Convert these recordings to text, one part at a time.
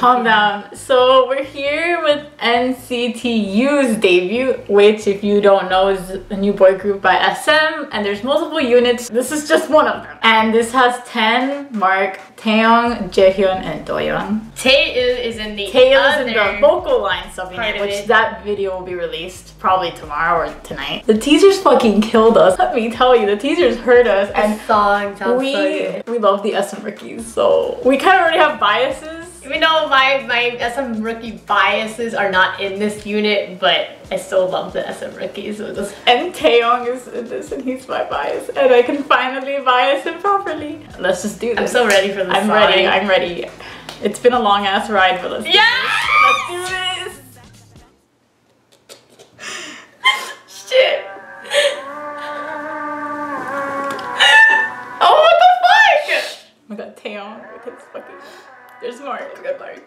Calm down. So we're here with NCT U's debut, which if you don't know is a new boy group by SM and there's multiple units. This is just one of them. And this has 10, Mark, Taeyong, Jaehyun, and Doyoung. Tae is in the Taeyong is in the vocal line part which that video will be released probably tomorrow or tonight. The teasers fucking killed us. Let me tell you, the teasers hurt us and song we so we love the SM rookies, so we kind of already have biases. Even though my my SM rookie biases are not in this unit, but I still love the SM rookies. So just And Taeyong is in this, and he's my bias, and I can finally bias him properly. Let's just do this. I'm so ready for this. I'm song. ready. I'm ready. It's been a long ass ride, but let's do yeah. Let's do There's more.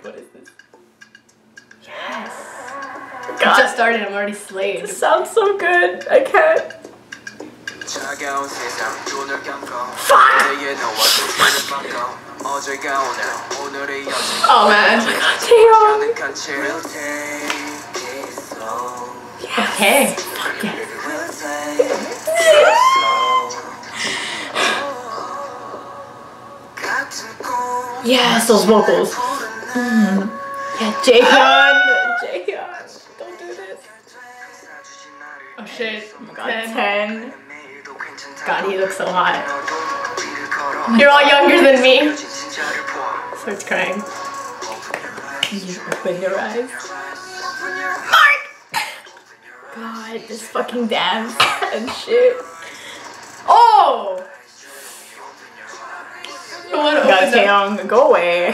What is this? Yes. God. Just started. I'm already slayed. This sounds so good. I can't. Fuck. Oh man. God. Yes. Okay. Fuck yes. Yes, those vocals. Mm. Yeah, Jaehyun. Jaehyun. Don't do this. Oh shit. Oh my god, 10. 10. God, he looks so hot. Oh You're all younger than me. Starts crying. You open your eyes. Mark! God, this fucking dance and shit. Taeyong, go away.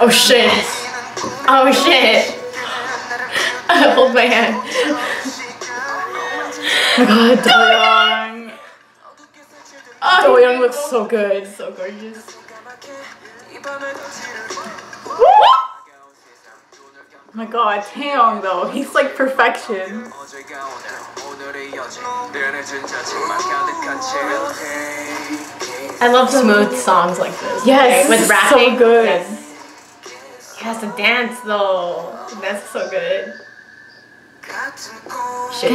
Oh shit. Oh shit. I hold my hand. oh my god, Doyoung. Oh, looks so good. So gorgeous my god, Taeyong though, he's like perfection. I love smooth songs like this. Yes, With rapping. so good. Yes. He has to dance though. That's so good. Shit.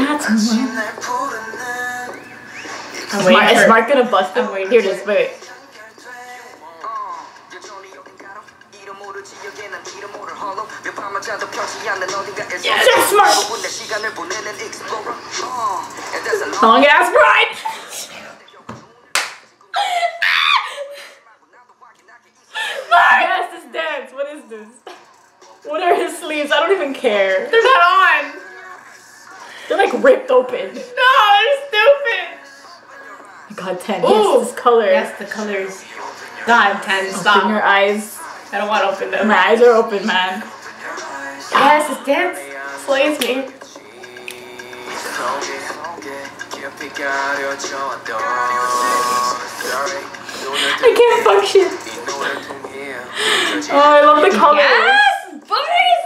Waiting Mark, is Mark gonna bust him? I'm Here it is, it. Wait. Yes, Mark. Long ass ride! yes, this dance, what is this? What are his sleeves? I don't even care. They're not on. They're like ripped open. No, they're stupid. My god, 10. Ooh. Yes, this color. Yes, the colors. God, ten. Open Stop. your eyes. I don't want to open them. My eyes are open, man. Yes, this dance slays me. I can't function. Oh, I love the colors. Yes, boys.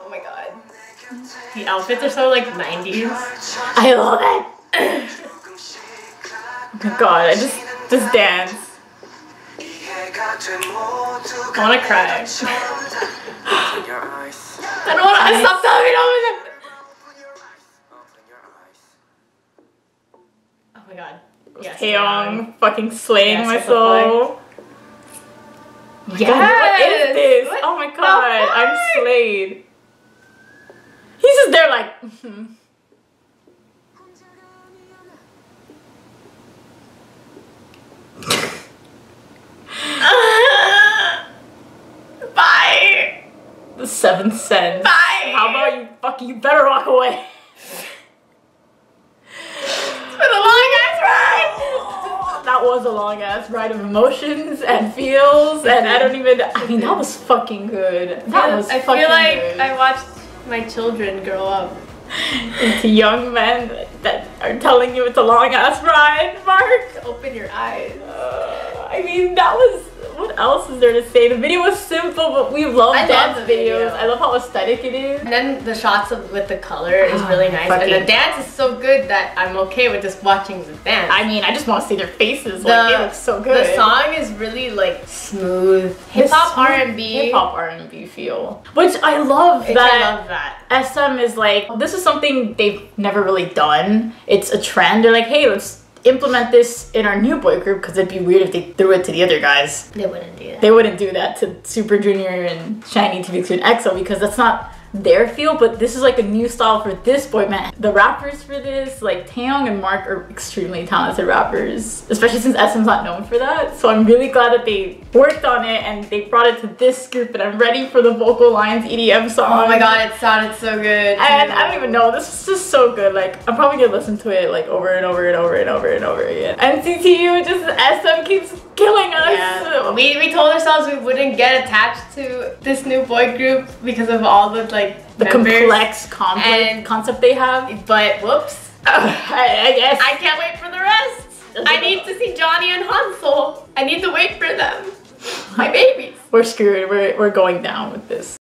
Oh my god. The outfits are so like 90s. I love it. Oh my god, I just just dance. I want to cry. I don't want to stop telling me over. Oh my god. Yes. Taeyong fucking slaying Yes, my soul. Yes. God, what is this? What oh my god, I'm slayed. He's just there like, mm-hmm mhm. Bye. The seventh sense. Bye. How about you fucking, you better walk away. It's been a long ass ride. That was a long ass ride of emotions and feels, and I don't even, I mean, that was fucking good. That was I fucking feel like good. I watched my children grow up. Into young men that are telling you it's a long ass ride, Mark. Open your eyes. Uh, I mean, that was what else is there to say? The video was simple, but we love I love dance the video. videos. I love how aesthetic it is. And then the shots of with the color is ah, really nice, and the dance is so good that I'm okay with just watching the dance. I mean, I just want to see their faces. like, they look so good. The song is really like smooth hip hop R and B. hip hop R and B feel, which I love. Which that I love that. SM is like this is something they've never really done. It's a trend. They're like, hey, let's implement this in our new boy group because it'd be weird if they threw it to the other guys. They wouldn't do that. They wouldn't do that to Super Junior and SHINee TVX and EXO because that's not their feel. But this is like a new style for this boy band. The rappers for this, like Taeyong and Mark, are extremely talented rappers, especially since SM's not known for that. So I'm really glad that they worked on it and they brought it to this group. And I'm ready for the Vocal Lines EDM song. Oh my god, it sounded so good. And I don't even know, this is just so good. Like, I'm probably gonna listen to it like over and over and over and over and over again. NCT U, just SM keeps killing us. Yeah. We, we told ourselves we wouldn't get attached to this new boy group because of all the like the members. complex complex And- concept they have. But whoops, I, I guess. I can't wait for the rest. I need to see Johnny and Hansol. I need to wait for them. My babies. we're screwed. We're, we're going down with this.